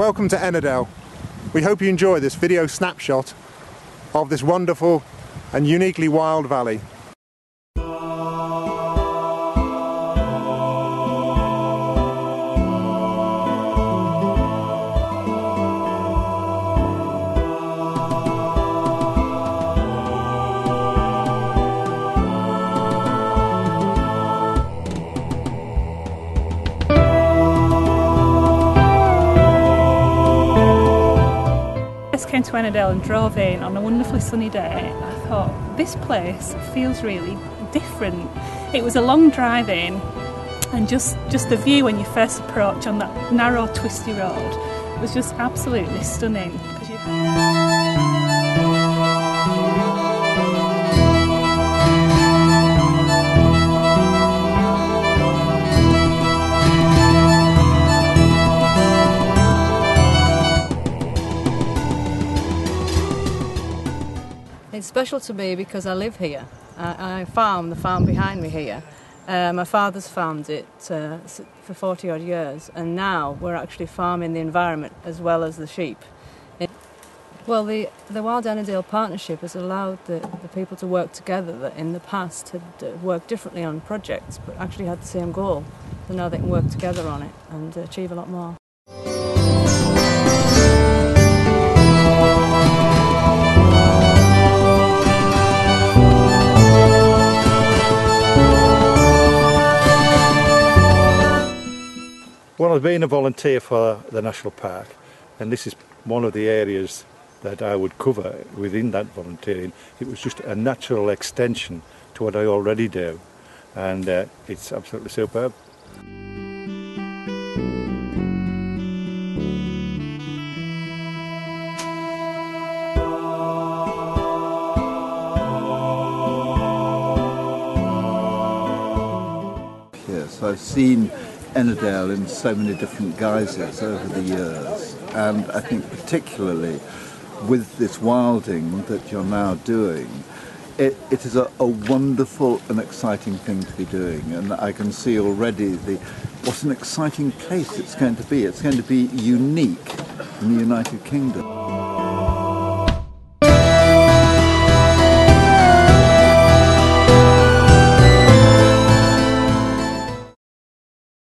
welcome to Ennerdale. We hope you enjoy this video snapshot of this wonderful and uniquely wild valley. Came to Ennerdale and drove in on a wonderfully sunny day. I thought this place feels really different. It was a long drive in, and just just the view when you first approach on that narrow, twisty road was just absolutely stunning. It's special to me because I live here. I, I farm the farm behind me here. Uh, my father's farmed it uh, for 40 odd years, and now we're actually farming the environment as well as the sheep. It- well, the, the Wild Ennerdale Partnership has allowed the, the people to work together that in the past had uh, worked differently on projects but actually had the same goal. So now they can work together on it and achieve a lot more. Well, I've been a volunteer for the national park, and this is one of the areas that I would cover within that volunteering. It was just a natural extension to what I already do, and uh, it's absolutely superb. Yes, I've seen Ennerdale in so many different guises over the years, and I think particularly with this wilding that you're now doing, it, it is a, a wonderful and exciting thing to be doing, and I can see already the what an exciting place it's going to be. It's going to be unique in the United Kingdom.